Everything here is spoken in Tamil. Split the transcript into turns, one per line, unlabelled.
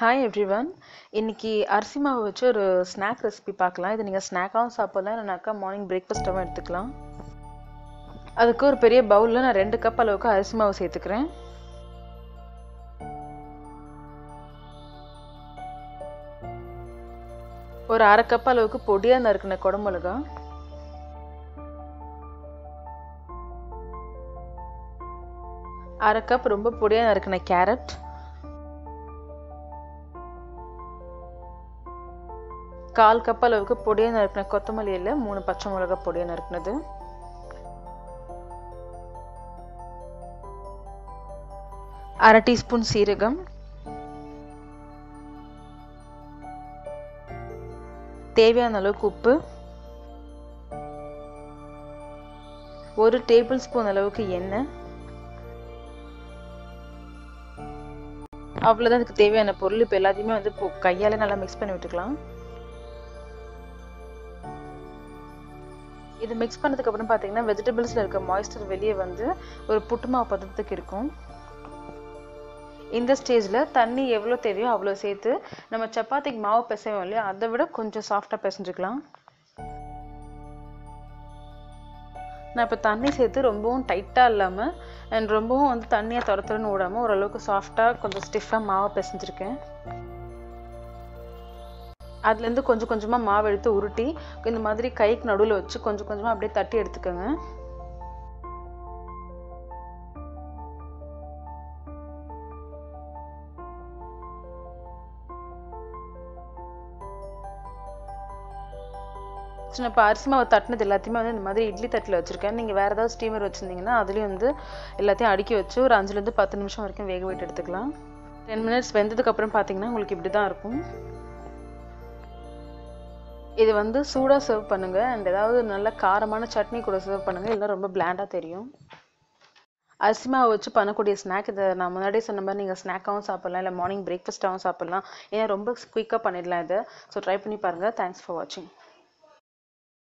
ஹாய் எவ்ரி ஒன் இன்னைக்கு அரிசி மாவு வச்சு ஒரு ஸ்நாக் ரெசிபி பார்க்கலாம். இது நீங்கள் ஸ்நாக்காகவும் சாப்பிட்லாம் இல்லைனாக்கா மார்னிங் பிரேக்ஃபாஸ்ட்டாகவும் எடுத்துக்கலாம். அதுக்கு ஒரு பெரிய பவுலில் நான் ரெண்டு கப் அளவுக்கு அரிசி மாவு சேர்த்துக்கிறேன். ஒரு அரை கப் அளவுக்கு பொடியாக நறுக்கின குடமிளகா. அரை கப் ரொம்ப பொடியாக நறுக்கின கேரட் கால் கப் அளவுக்கு பொடியை நறுக்கின கொத்தமல்லியில் மூணு பச்சை மிளகாய் பொடியை நறுக்கினது. அரை டீஸ்பூன் சீரகம். தேவையான அளவுக்கு உப்பு. ஒரு டேபிள் ஸ்பூன் அளவுக்கு எண்ணெய். அவ்வளோதான் அதுக்கு தேவையான பொருள். இப்போ எல்லாத்தையுமே வந்து கையால் நல்லா மிக்ஸ் பண்ணி விட்டுக்கலாம். இது மிக்ஸ் பண்ணதுக்கப்புறம் பார்த்தீங்கன்னா வெஜிடபிள்ஸில் இருக்க மாய்ஸ்டர் வெளியே வந்து ஒரு புட்டு மாவு பதத்துக்கு இருக்கும். இந்த ஸ்டேஜில் தண்ணி எவ்வளோ தேவையோ அவ்வளோ சேர்த்து நம்ம சப்பாத்திக்கு மாவு பிசைவோம் இல்லையா அதை விட கொஞ்சம் சாஃப்டாக பிசைஞ்சுக்கலாம். நான் இப்போ தண்ணி சேர்த்து ரொம்பவும் டைட்டாக இல்லாமல் அண்ட் ரொம்பவும் வந்து தண்ணியை துரத்துறன்னு விடாமல் ஓரளவுக்கு சாஃப்டாக கொஞ்சம் ஸ்டிஃபாக மாவை பிசைஞ்சிருக்கேன். அதுலேருந்து கொஞ்சம் கொஞ்சமாக மாவு எடுத்து உருட்டி இந்த மாதிரி கைக்கு நடுவில் வச்சு கொஞ்சம் கொஞ்சமாக அப்படியே தட்டி எடுத்துக்கோங்க. சின்ன இப்போ அரிசி மாவு தட்டினது எல்லாத்தையுமே வந்து இந்த மாதிரி இட்லி தட்டில் வச்சுருக்கேன். நீங்கள் வேறு ஏதாவது ஸ்டீமர் வச்சுருந்தீங்கன்னா அதுலேயும் வந்து எல்லாத்தையும் அடுக்கி வச்சு ஒரு அஞ்சுலேருந்து பத்து நிமிஷம் வரைக்கும் வேக விட்டு எடுத்துக்கலாம். டென் மினிட்ஸ் வெந்ததுக்கப்புறம் பார்த்தீங்கன்னா உங்களுக்கு இப்படி தான் இருக்கும். இது வந்து சூடாக சர்வ் பண்ணுங்கள் அண்ட் ஏதாவது நல்ல காரமான சட்னி கூட சர்வ் பண்ணுங்கள் இல்லை ரொம்ப பிளாண்டாக தெரியும். அரிசி மாவு வச்சு பண்ணக்கூடிய ஸ்நாக் இதை நான் முன்னாடியே சொன்ன மாதிரி நீங்கள் ஸ்நாக்காகவும் சாப்பிட்லாம் இல்லை மார்னிங் பிரேக்ஃபாஸ்ட்டாகவும் சாப்பிட்லாம். ஏன்னா ரொம்ப குயிக்காக பண்ணிடலாம் இதை. ஸோ ட்ரை பண்ணி பாருங்கள் தேங்க்ஸ் ஃபார் வாட்சிங்